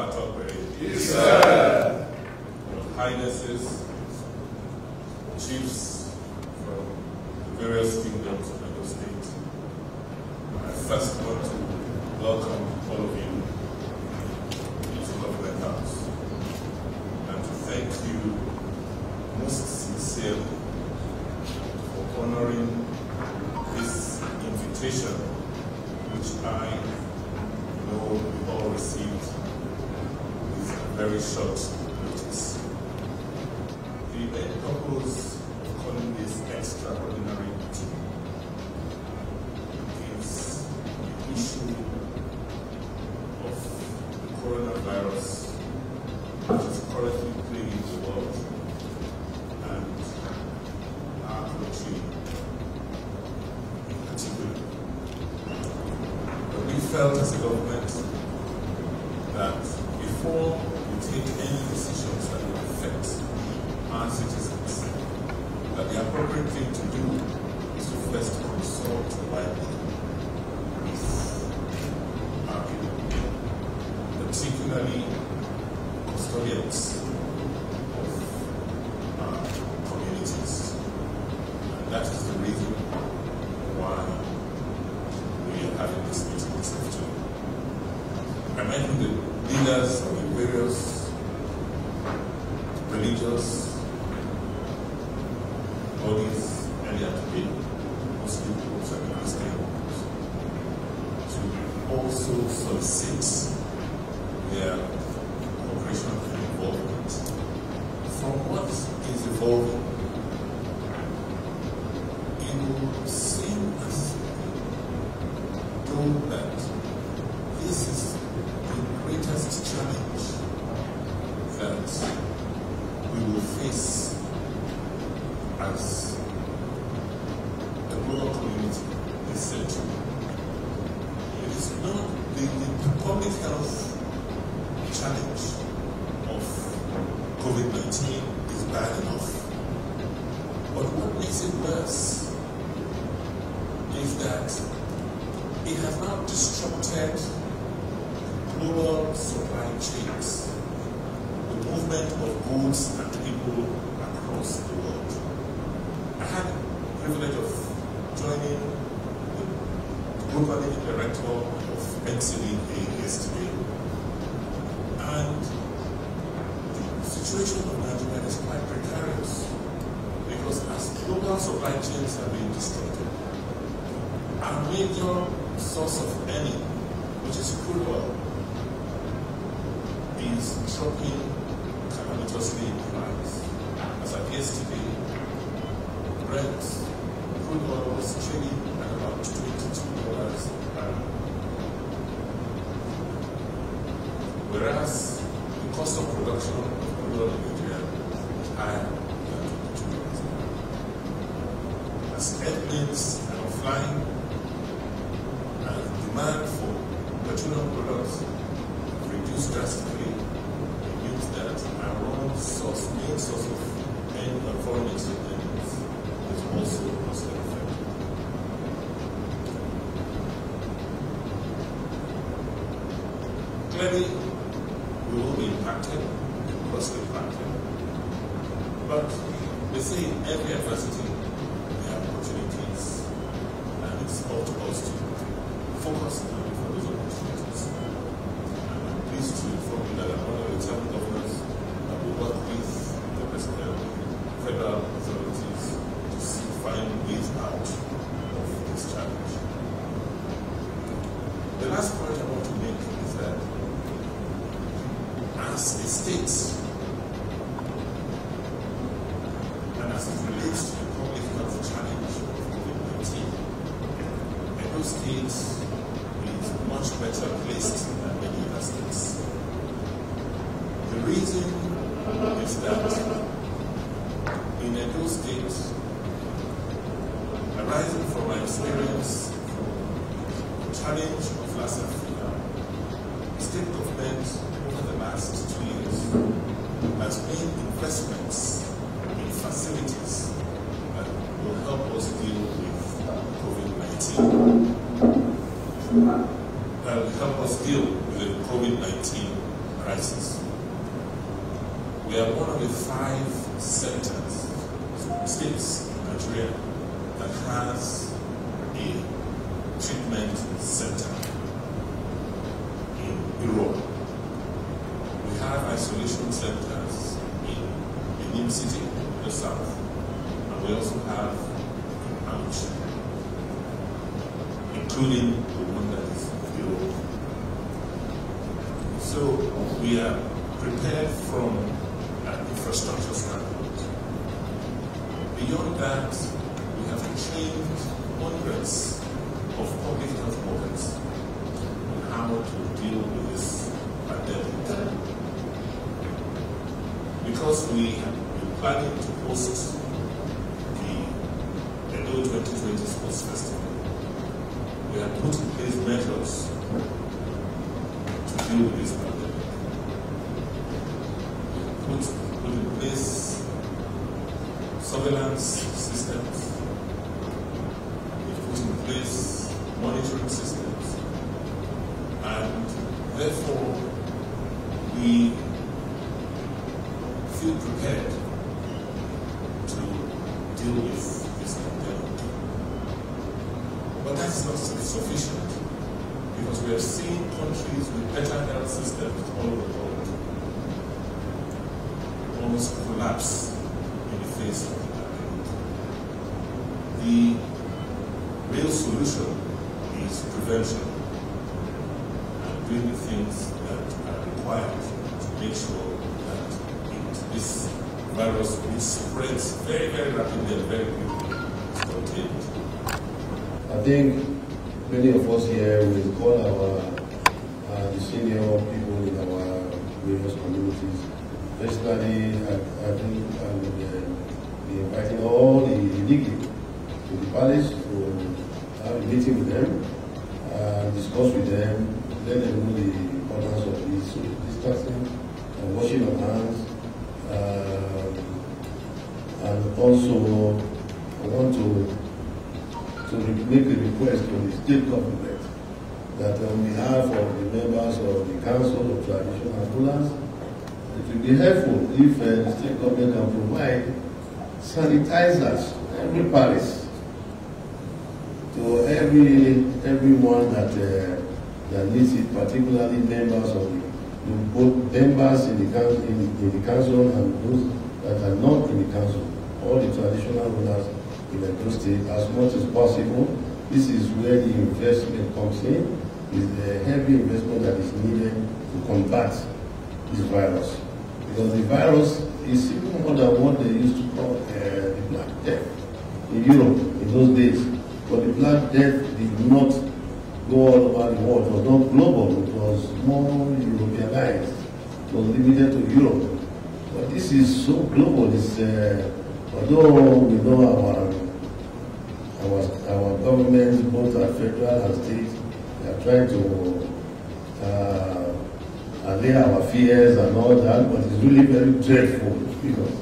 Yes, Highnesses, chiefs from the various kingdoms of Edo State, I first want to welcome all of you to Government House and to thank you most sincerely for honoring this invitation which I know we all received with very short notice. The main purpose of calling this extraordinary meeting is the issue of the coronavirus which is currently plaguing the world and our country in particular. But we felt as a government that before take any decisions that will affect our citizens, that the appropriate thing to do is to first consult widely with our people, particularly custodians of our communities. And that is the reason why we are having this meeting this afternoon. I met the leaders of the various religious bodies earlier today, Muslim groups and Christian groups, to also solicit their cooperation and involvement. From what is evolving, will seem as though that this is the greatest challenge that we will face as the global community this century. It is not the, the public health challenge of COVID-19 is bad enough. But what makes it worse is that it has now disrupted global supply chains, the movement of goods and people across the world. I had the privilege of joining the managing director of NCDA yesterday, and the situation of Nigeria is quite precarious because as global supply chains are being disrupted, our major source of earning, which is crude oil, is dropping calamitously in price. As of yesterday, Brent crude oil was trading at about $22 per barrel. Whereas the cost of production Uh, of than $22 per barrel. As airplanes are not flying, and demand for petroleum products reduced drastically, it means that our own source, main source of end of foreign exchange is also also affected. Clearly, we will be impacted, impacted. But they say in every adversity, there are opportunities, and it's up to us to focus on those opportunities. And I'm pleased to inform you that I'm one of the seven governors that will work with the president, uh, federal authorities to see, find ways out of this challenge. The last point I want to make is that as a state, and as it relates to the public health challenge of COVID-19, State is much better placed than many other states. The reason is that in Edo State, arising from my experience the challenge of Lassa fever, the state government over the last two years has made investments in facilities that will help us deal with COVID-19. That will um, help us deal with the COVID-19 crisis. We are one of the five centers, states in Nigeria that has a treatment center in Irrua. We have isolation centers in Benin City, in the south, and we also have Auchi, including the one that is in Irrua. So we are prepared from an infrastructure standpoint. Beyond that, we have trained hundreds of public health workers on how to deal with this pandemic. Because we have been planning to host the Edo 2020 Sports Festival, we have put in place measures this pandemic. Put, in place surveillance systems. Put in place monitoring systems. And therefore, we feel prepared to deal with this pandemic. But that's not sufficient because we have seen countries with better health systems all over the world almost collapse in the face of the pandemic. The real solution is prevention and doing the things that are required to make sure that it, this virus, which spreads very, very rapidly and very quickly, is contained. I think many of us here will call our uh, senior people in our various communities. Personally, I, I think I would uh, be inviting all the elite to the palace to have a meeting with them, uh, discuss with them, let them know the importance of this distancing and washing of hands. Uh, and also, I want to to make a request to the state government that on behalf of the members of the Council of Traditional Rulers, it will be helpful if uh, the state government can provide sanitizers every palace to every everyone that uh, that needs it, particularly members of the both members in the council in, in the council and those that are not in the council, all the traditional rulers in the state as much as possible. This is where the investment comes in, is the heavy investment that is needed to combat this virus. Because the virus is even more than what they used to call uh, the Black Death in Europe in those days. But the Black Death did not go all over the world. It was not global, it was more Europeanized. It was limited to Europe. But this is so global. It's, uh, although we know our governments, both at federal and state, they are trying to uh, allay our fears and all that, but it's really very dreadful because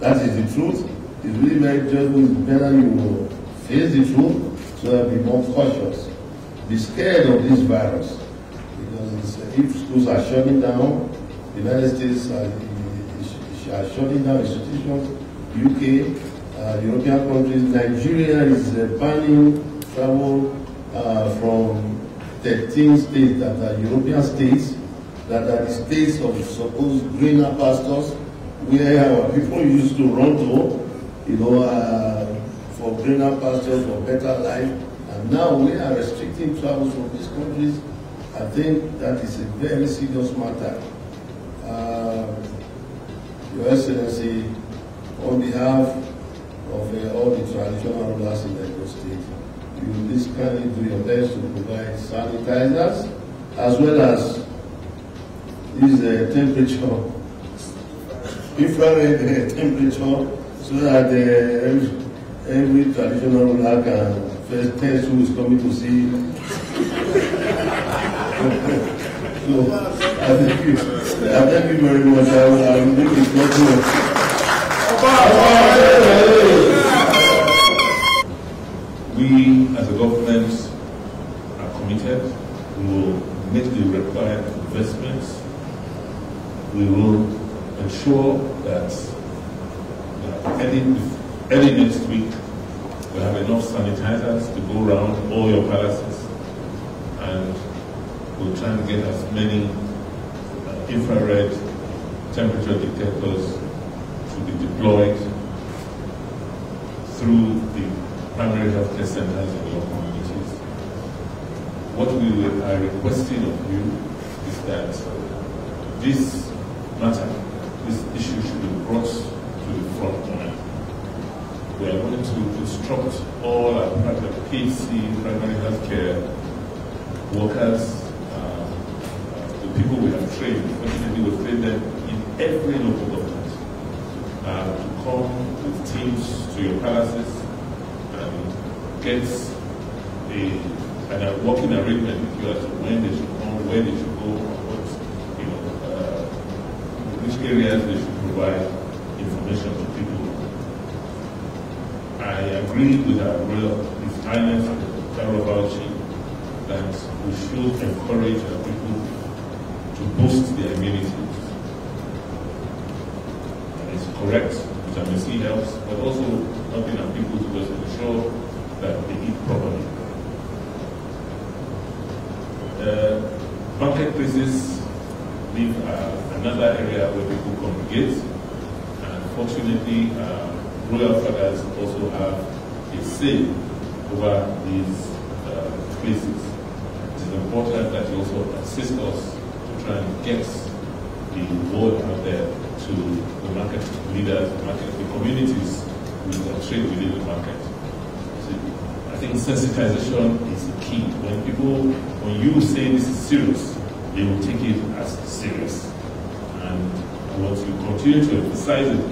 that is the truth. It's really very dreadful. It's better you face the truth so that be more cautious. Be scared of this virus because if schools are shutting down, the United States are, are shutting down institutions, UK, uh, European countries. Nigeria is uh, banning travel uh, from 13 states that are European states, that are the states of supposed greener pastures, where our people used to run to, you know, uh, for greener pastures, for better life. And now we are restricting travels from these countries. I think that is a very serious matter. Uh, Your Excellency, on behalf of uh, all the traditional rulers in the state. You please kindly do your best to provide sanitizers as well as this uh, temperature, infrared uh, temperature, so that uh, every, every traditional ruler can first test who is coming to see. so, I thank you. I thank you very much. I will, I will make it possible. We, as a government, are committed. We will make the required investments we will ensure that early, early next week we have enough sanitizers to go around all your palaces and we'll try and get as many uh, infrared temperature detectors to be deployed through the primary healthcare centers in your communities. What we are requesting of you is that this matter, this issue should be brought to the front line. We are going to instruct all our private PHC, primary healthcare workers, uh, the people we have trained, fortunately we've trained them in every local government, uh, to come with teams to your palaces and get a and a working arrangement with you as to when they should come, where they should go, what you know, uh, which areas they should provide information to people. I agree with our royal His Highness Pharaoh Bauchi that we should encourage our people to boost their immunity. And it's correct, vitamin C helps, but also helping our people to just ensure that they eat properly. Uh, marketplaces being uh, another area where people congregate. And fortunately, uh, royal fathers also have a say over these uh, places. It is important that you also assist us to try and get the word out there to the market leaders, the market, the communities who trade within the market. I think sensitization is key. When people, when you say this is serious, they will take it as serious. And once you continue to emphasize it,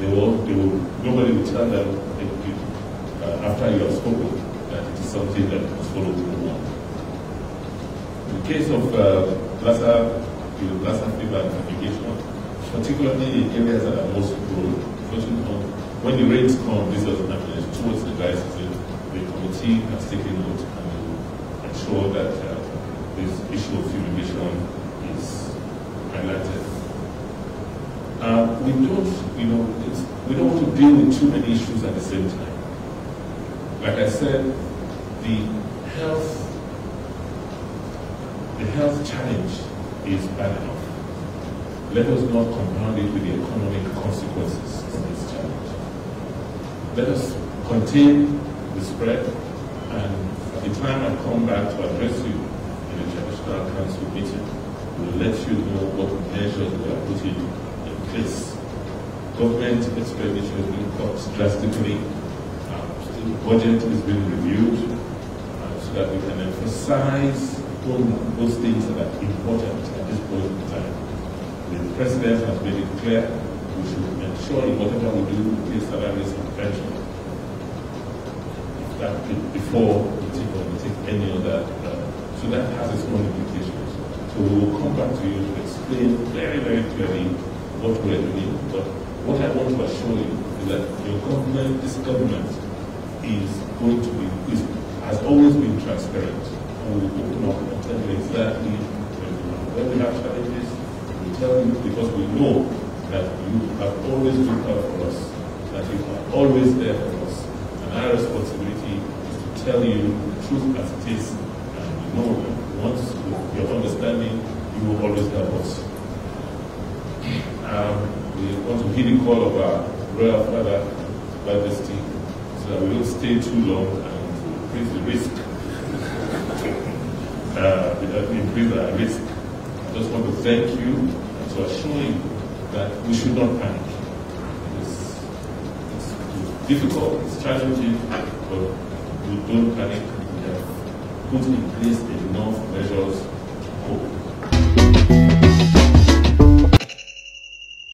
they will, they will, nobody will tell them uh, after you have spoken that it is something that must follow through. In the case of uh, Lassa, Lassa fever fumigation, particularly in areas that are most prone, when the rains come, this happen, it's towards the dry the committee has taken note and ensure that uh, this issue of fumigation is highlighted. Uh, we don't, you know, we don't want to deal with too many issues at the same time. Like I said, the health, the health challenge is bad enough. Let us not compound it with the economic consequences of this challenge. Let us contain the spread, and at the time I come back to address you traditional council meeting, we'll let you know what measures we are putting in place. Government expenditure is being cut drastically. Uh, the budget is being reviewed uh, so that we can emphasize those things that are important at this point in time. The president has made it clear we should ensure in whatever we do, we pay salaries and. That before we take, or we take any other, uh, so that has its own implications. So we will come back to you to explain very, very clearly what we're doing. But what I want to assure you is that your government, this government, is going to be, is, has always been transparent. And we will open up and tell you exactly when we have challenges, we tell you because we know that you have always looked out for us, that you are always there for us. And our responsibility is to tell you the truth as it is. Once with your understanding, you will always help us. Um, we want to hear the call of our Royal Father Majesty so that we don't stay too long and increase the risk. uh, increase our risk. I just want to thank you and to assure you that we should not panic. It's, it's difficult, it's challenging, but we don't panic. We have put in place enough measures.